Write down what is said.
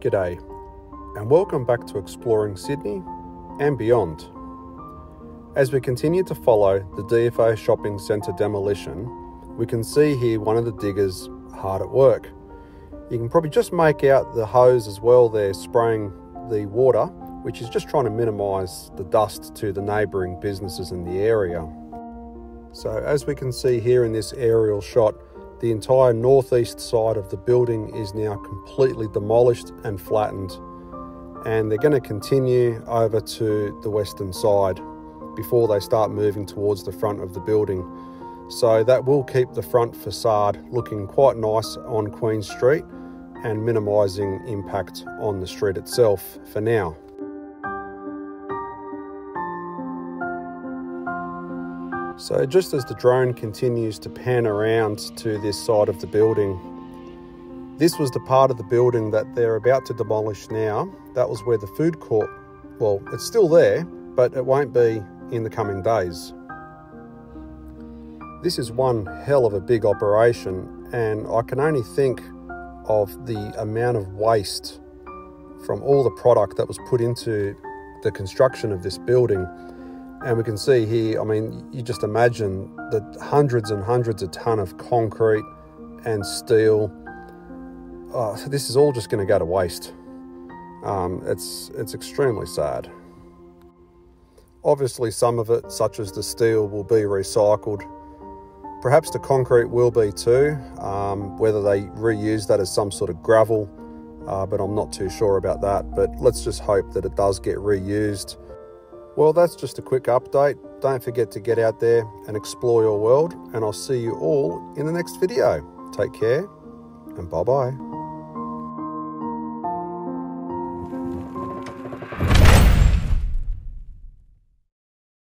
G'day, and welcome back to Exploring Sydney and beyond. As we continue to follow the DFO shopping centre demolition, we can see here one of the diggers hard at work. You can probably just make out the hose as well there spraying the water, which is just trying to minimise the dust to the neighbouring businesses in the area. So, as we can see here in this aerial shot, the entire northeast side of the building is now completely demolished and flattened, and they're going to continue over to the western side before they start moving towards the front of the building. So that will keep the front facade looking quite nice on Queen Street and minimising impact on the street itself for now. So just as the drone continues to pan around to this side of the building, this was the part of the building that they're about to demolish now. That was where the food court, well, it's still there, but it won't be in the coming days. This is one hell of a big operation, and I can only think of the amount of waste from all the product that was put into the construction of this building and we can see here, I mean, you just imagine that hundreds and hundreds of ton of concrete and steel. Oh, so this is all just going to go to waste. Um, it's, it's extremely sad. Obviously, some of it, such as the steel, will be recycled. Perhaps the concrete will be too, um, whether they reuse that as some sort of gravel, uh, but I'm not too sure about that. But let's just hope that it does get reused well, that's just a quick update. Don't forget to get out there and explore your world, and I'll see you all in the next video. Take care, and bye bye.